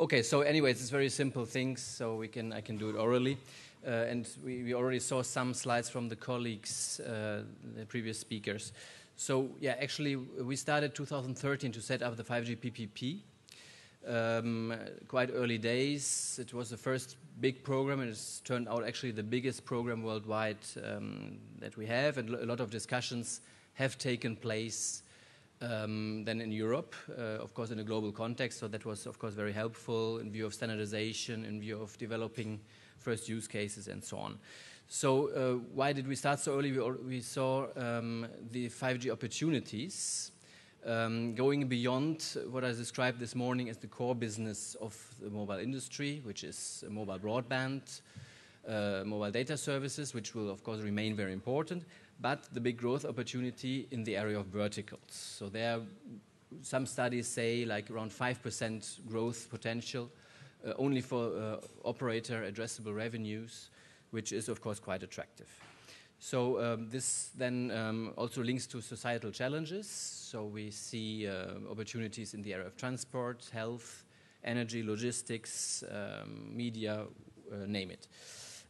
Okay, so anyways, it's very simple things, so we can I can do it orally. Uh, and we, we already saw some slides from the colleagues, uh, the previous speakers. So yeah, actually we started 2013 to set up the 5G PPP. Um, quite early days. It was the first big program, and it's turned out actually the biggest program worldwide um, that we have, and a lot of discussions have taken place um, then in Europe, uh, of course, in a global context. So that was, of course, very helpful in view of standardization, in view of developing first use cases, and so on. So uh, why did we start so early? We, we saw um, the 5G opportunities um, going beyond what I described this morning as the core business of the mobile industry, which is mobile broadband, uh, mobile data services, which will of course remain very important, but the big growth opportunity in the area of verticals. So there, some studies say like around 5% growth potential uh, only for uh, operator addressable revenues, which is of course quite attractive. So um, this then um, also links to societal challenges. So we see uh, opportunities in the area of transport, health, energy, logistics, um, media, uh, name it.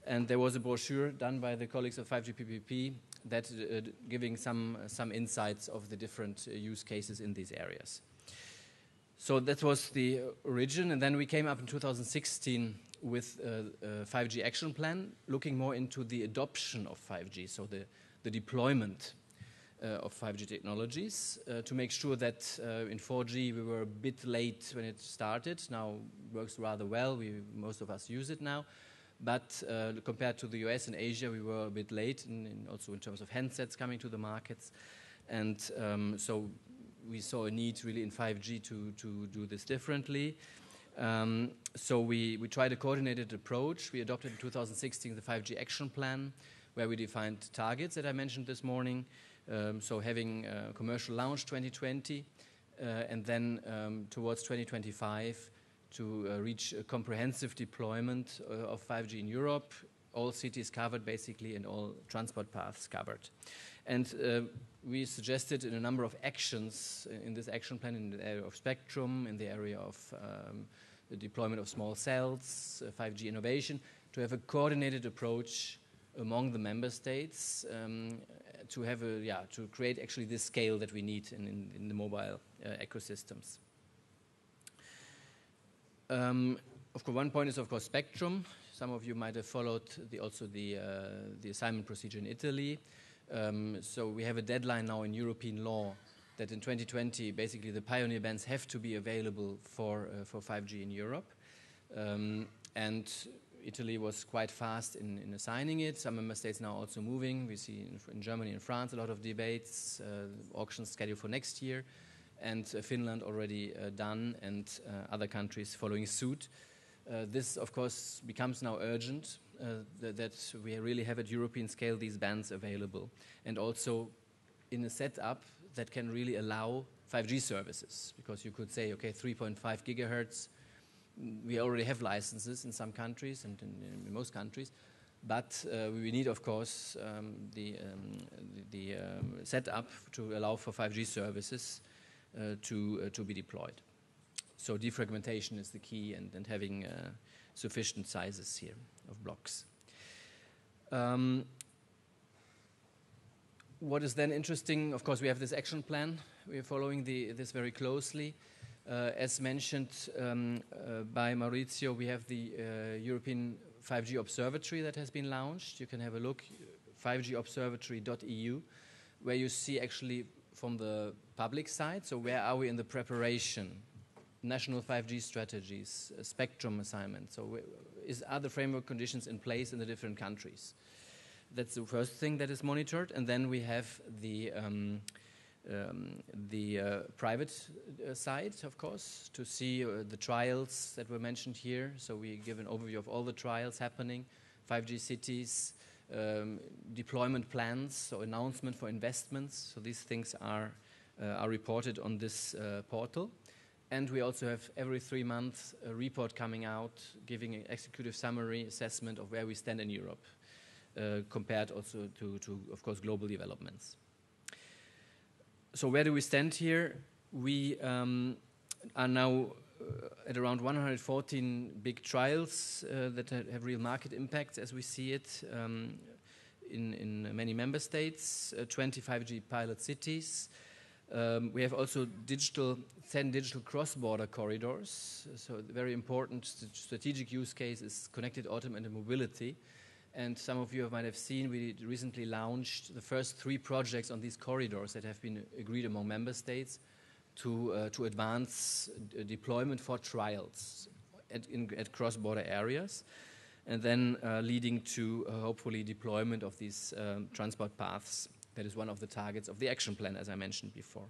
And there was a brochure done by the colleagues of 5GPPP that uh, giving some some insights of the different uh, use cases in these areas. So that was the origin, and then we came up in 2016 with a, a 5G action plan, looking more into the adoption of 5G, so the, the deployment uh, of 5G technologies, uh, to make sure that uh, in 4G we were a bit late when it started. Now works rather well. We most of us use it now, but uh, compared to the US and Asia, we were a bit late, in, in also in terms of handsets coming to the markets, and um, so we saw a need really in 5G to, to do this differently. Um, so we, we tried a coordinated approach. We adopted in 2016 the 5G action plan, where we defined targets that I mentioned this morning. Um, so having a commercial launch 2020, uh, and then um, towards 2025 to uh, reach a comprehensive deployment uh, of 5G in Europe, all cities covered basically, and all transport paths covered. And uh, we suggested in a number of actions in this action plan in the area of spectrum, in the area of um, the deployment of small cells, uh, 5G innovation, to have a coordinated approach among the member states um, to have a yeah to create actually this scale that we need in, in, in the mobile uh, ecosystems. Um, of course, one point is of course spectrum. Some of you might have followed the, also the uh, the assignment procedure in Italy. Um, so we have a deadline now in European law that in 2020, basically the pioneer bands have to be available for, uh, for 5G in Europe. Um, and Italy was quite fast in, in, assigning it. Some member states now also moving. We see in, in Germany and France a lot of debates, uh, auctions scheduled for next year, and uh, Finland already uh, done, and uh, other countries following suit. This, of course, becomes now urgent uh, that, we really have at European scale these bands available, and also in a setup that can really allow 5G services. Because you could say, okay, 3.5 gigahertz, we already have licenses in some countries and in, in most countries, but uh, we need, of course, um, the, um, the, the um, setup to allow for 5G services to, uh, to be deployed. So defragmentation is the key and, and having uh, sufficient sizes here of blocks. Um, what is then interesting, of course, we have this action plan. We are following the, this very closely. Uh, as mentioned um, uh, by Maurizio, we have the uh, European 5G Observatory that has been launched. You can have a look, 5gobservatory.eu, where you see actually from the public side, so where are we in the preparation, national 5G strategies, uh, spectrum assignment, so is, are the framework conditions in place in the different countries? That's the first thing that is monitored, and then we have the um, um, the uh, private uh, side, of course, to see uh, the trials that were mentioned here. So we give an overview of all the trials happening, 5G cities, um, deployment plans, so announcement for investments. So these things are uh, are reported on this uh, portal. And we also have every three months a report coming out giving an executive summary assessment of where we stand in Europe. Uh, compared also to, to, of course, global developments. So where do we stand here? We um, are now at around 114 big trials uh, that have real market impacts as we see it um, in, in many member states, uh, 20 5G pilot cities. Um, we have also digital, 10 digital cross-border corridors. So the very important strategic use case is connected automated mobility. And some of you might have seen we recently launched the first three projects on these corridors that have been agreed among member states to, uh, to advance uh, deployment for trials at, at cross-border areas and then uh, leading to uh, hopefully deployment of these um, transport paths. That is one of the targets of the action plan, as I mentioned before.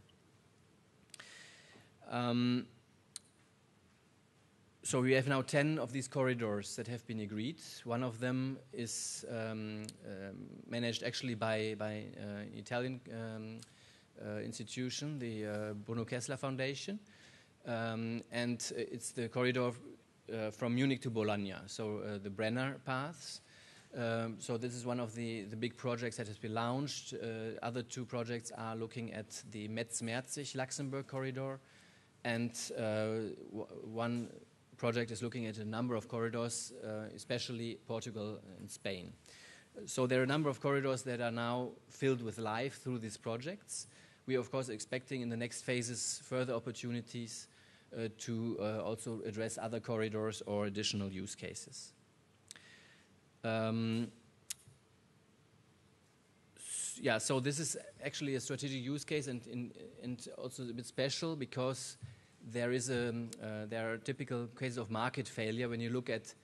Um, so we have now 10 of these corridors that have been agreed. One of them is um, uh, managed actually by, by uh, Italian um, institution, the uh, Bruno Kessler Foundation. Um, and it's the corridor uh, from Munich to Bologna, so the Brenner paths. Um, so this is one of the, the big projects that has been launched. Uh, other two projects are looking at the Metz-Merzig-Luxembourg corridor, and uh, one project is looking at a number of corridors, uh, especially Portugal and Spain. So there are a number of corridors that are now filled with life through these projects. We are, of course, expecting in the next phases further opportunities uh, to uh, also address other corridors or additional use cases. Um, yeah, so this is actually a strategic use case and, in, and also a bit special because there is a, uh, there are typical cases of market failure when you look at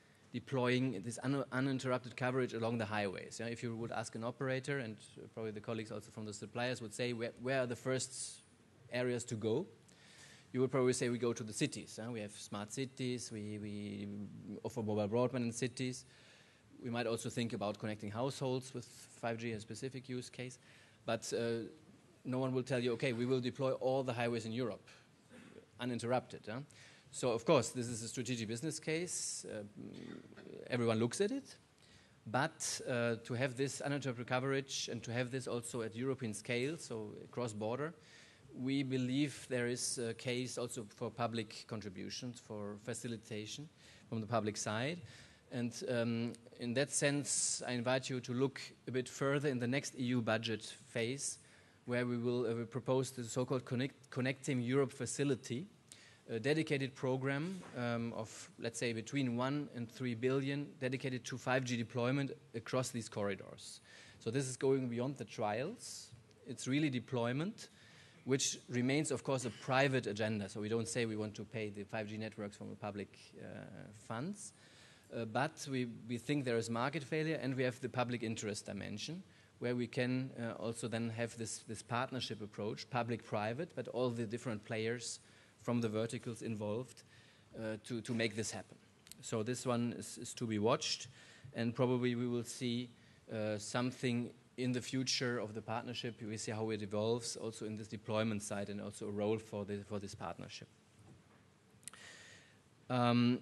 deploying this un uninterrupted coverage along the highways. Yeah, if you would ask an operator, and probably the colleagues also from the suppliers would say, where, where are the first areas to go? You would probably say we go to the cities. We have smart cities, we, we offer mobile broadband in cities. We might also think about connecting households with 5G, a specific use case. But uh, no one will tell you, okay, we will deploy all the highways in Europe uninterrupted. So, of course, this is a strategic business case. Uh, everyone looks at it. But uh, to have this uninterrupted coverage and to have this also at European scale, so cross border, we believe there is a case also for public contributions, for facilitation from the public side. And um, in that sense, I invite you to look a bit further in the next EU budget phase, where we will uh, propose the so called Connect Connecting Europe facility a dedicated program um, of, let's say, between 1 and 3 billion dedicated to 5G deployment across these corridors. So this is going beyond the trials. It's really deployment, which remains, of course, a private agenda. So we don't say we want to pay the 5G networks from the public uh, funds. Uh, but we, we think there is market failure and we have the public interest dimension where we can uh, also then have this, this partnership approach, public-private, but all the different players from the verticals involved uh, to, to make this happen. So this one is, is, to be watched, and probably we will see uh, something in the future of the partnership. We see how it evolves, also in this deployment side, and also a role for, the, for this partnership. Um,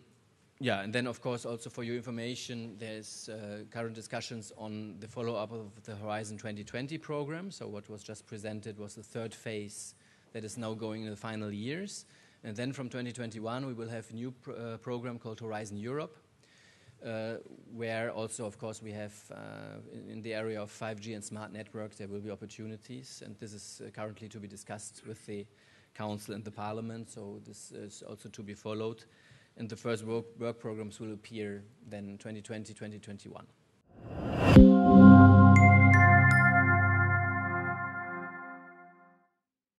yeah, and then of course also for your information, there's uh, current discussions on the follow-up of the Horizon 2020 program. So what was just presented was the third phase that is now going in the final years. And then from 2021, we will have a new pr uh, program called Horizon Europe, uh, where also, of course, we have uh, in, in, the area of 5G and smart networks, there will be opportunities. And this is uh, currently to be discussed with the Council and the Parliament, so this is also to be followed. And the first work, work programs will appear then 2020, 2021.